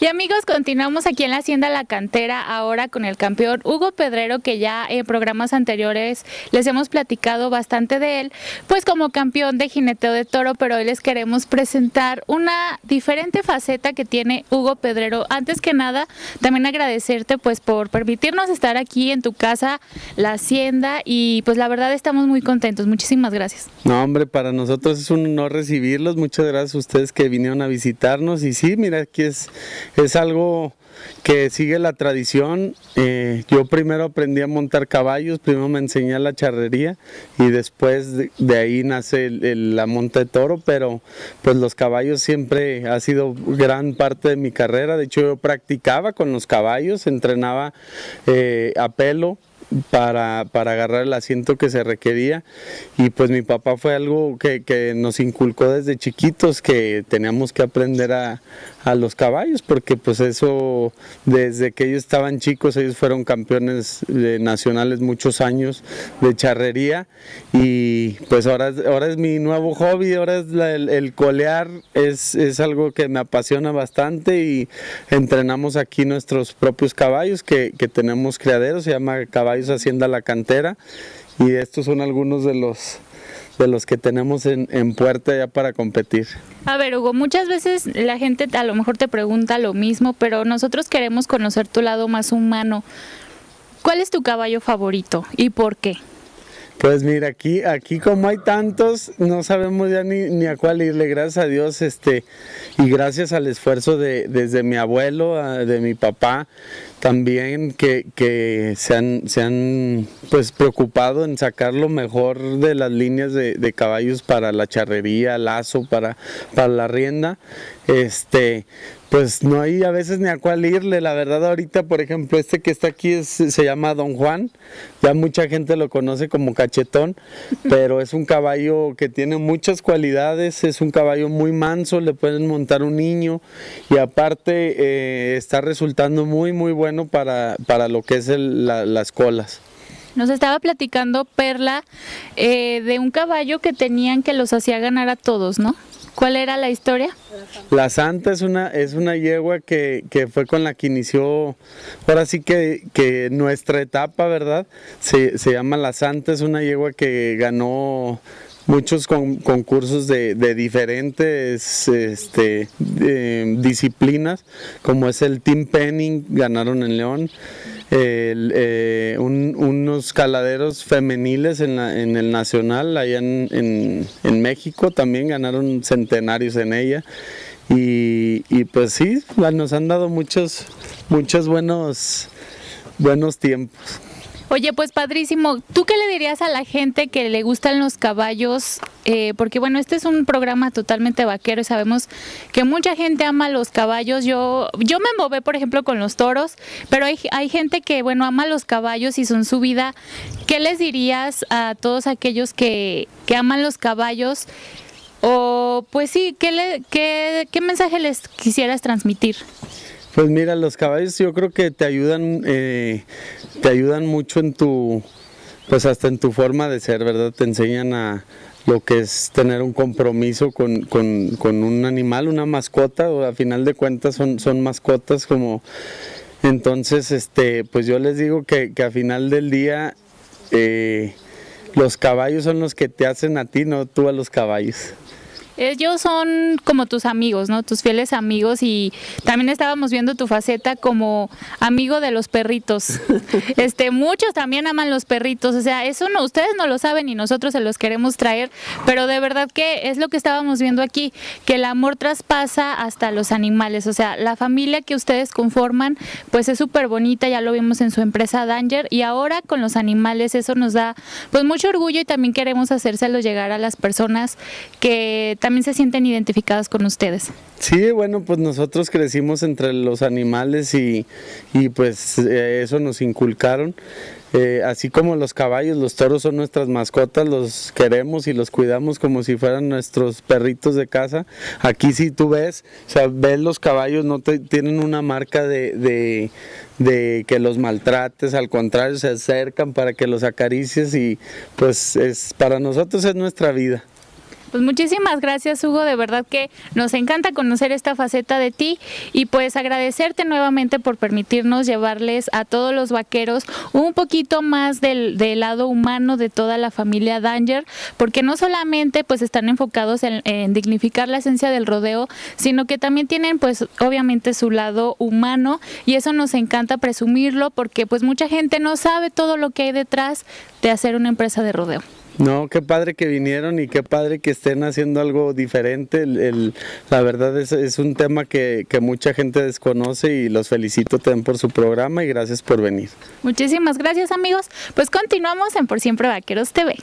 Y amigos, continuamos aquí en la Hacienda La Cantera, ahora con el campeón Hugo Pedrero, que ya en programas anteriores les hemos platicado bastante de él, pues como campeón de jineteo de toro, pero hoy les queremos presentar una diferente faceta que tiene Hugo Pedrero. Antes que nada, también agradecerte pues por permitirnos estar aquí en tu casa, la Hacienda, y pues la verdad estamos muy contentos. Muchísimas gracias. No, hombre, para nosotros es un honor recibirlos. Muchas gracias a ustedes que vinieron a visitarnos. Y sí, mira, aquí es es algo que sigue la tradición. Eh, yo primero aprendí a montar caballos, primero me enseñé la charrería y después de, ahí nace la monta de toro, pero pues los caballos siempre ha sido gran parte de mi carrera. De hecho yo practicaba con los caballos, entrenaba eh, a pelo para, agarrar el asiento que se requería. Y pues mi papá fue algo que, que nos inculcó desde chiquitos que teníamos que aprender a, a los caballos, porque pues eso, desde que ellos estaban chicos, ellos fueron campeones nacionales muchos años de charrería. Y pues ahora, ahora es mi nuevo hobby, ahora es el, colear, es, es, algo que me apasiona bastante. Y entrenamos aquí nuestros propios caballos que, que tenemos criaderos, se llama Caballos Hacienda La Cantera y estos son algunos de los de los que tenemos en, en, puerta ya para competir. A ver, Hugo, muchas veces la gente a lo mejor te pregunta lo mismo, pero nosotros queremos conocer tu lado más humano. ¿Cuál es tu caballo favorito y por qué? Pues mira, aquí, aquí como hay tantos, no sabemos ya ni, ni, a cuál irle, gracias a Dios, este, y gracias al esfuerzo de, desde mi abuelo, de mi papá, también que, se, han, se han pues preocupado en sacar lo mejor de las líneas de, caballos para la charrería, lazo, para, para la rienda. Este, pues no hay a veces ni a cuál irle. La verdad ahorita, por ejemplo, este que está aquí se llama Don Juan. Ya mucha gente lo conoce como cachetón, pero es un caballo que tiene muchas cualidades. Es un caballo muy manso, le pueden montar un niño y aparte eh, está resultando muy muy bueno para, para lo que es las colas. Nos estaba platicando Perla eh, de un caballo que tenían que los hacía ganar a todos, ¿no? ¿Cuál era la historia? La Santa es una, es una yegua que, fue con la que inició, ahora sí que, que nuestra etapa, ¿verdad? Se, se, llama La Santa, es una yegua que ganó muchos concursos de, diferentes este, disciplinas, como es el Team Penning, ganaron en León, eh, caladeros femeniles en, el Nacional, allá en, México, también ganaron centenarios en ella. Y, y, pues sí, nos han dado muchos, muchos buenos, buenos tiempos. Oye, pues padrísimo. ¿Tú qué le dirías a la gente que le gustan los caballos? Eh, porque bueno, este es un programa totalmente vaquero y sabemos que mucha gente ama los caballos. Yo, yo me mové, por ejemplo, con los toros, pero hay, hay gente que, bueno, ama los caballos y son su vida. ¿Qué les dirías a todos aquellos que, que aman los caballos? O pues sí, ¿qué, le, qué, qué mensaje les quisieras transmitir? Pues mira, los caballos yo creo que te ayudan, eh, te ayudan mucho en tu, pues hasta en tu forma de ser, ¿verdad? Te enseñan a lo que es tener un compromiso con, un animal, una mascota, o a final de cuentas son, son mascotas como... Entonces, este, pues yo les digo que, que a final del día eh, los caballos son los que te hacen a ti, no tú a los caballos. Ellos son como tus amigos, ¿no? Tus fieles amigos y también estábamos viendo tu faceta como amigo de los perritos. Este, muchos también aman los perritos, o sea, eso no ustedes no lo saben y nosotros se los queremos traer, pero de verdad que es lo que estábamos viendo aquí, que el amor traspasa hasta los animales, o sea, la familia que ustedes conforman, pues es súper bonita, ya lo vimos en su empresa Danger y ahora con los animales eso nos da pues mucho orgullo y también queremos hacérselo llegar a las personas que también se sienten identificadas con ustedes. Sí, bueno, pues nosotros crecimos entre los animales y, pues eh, eso nos inculcaron. Eh, así como los caballos, los toros son nuestras mascotas, los queremos y los cuidamos como si fueran nuestros perritos de casa. Aquí si tú ves, o sea, ves los caballos, no tienen una marca de, de, que los maltrates, al contrario, se acercan para que los acaricies y pues es para nosotros es nuestra vida. Pues muchísimas gracias Hugo, de verdad que nos encanta conocer esta faceta de ti y pues agradecerte nuevamente por permitirnos llevarles a todos los vaqueros un poquito más del, lado humano de toda la familia Danger, porque no solamente pues están enfocados en, en dignificar la esencia del rodeo, sino que también tienen pues obviamente su lado humano y eso nos encanta presumirlo porque pues mucha gente no sabe todo lo que hay detrás de hacer una empresa de rodeo. No, qué padre que vinieron y qué padre que estén haciendo algo diferente. El, la verdad es, es un tema que, que, mucha gente desconoce y los felicito también por su programa y gracias por venir. Muchísimas gracias amigos. Pues continuamos en Por Siempre Vaqueros TV.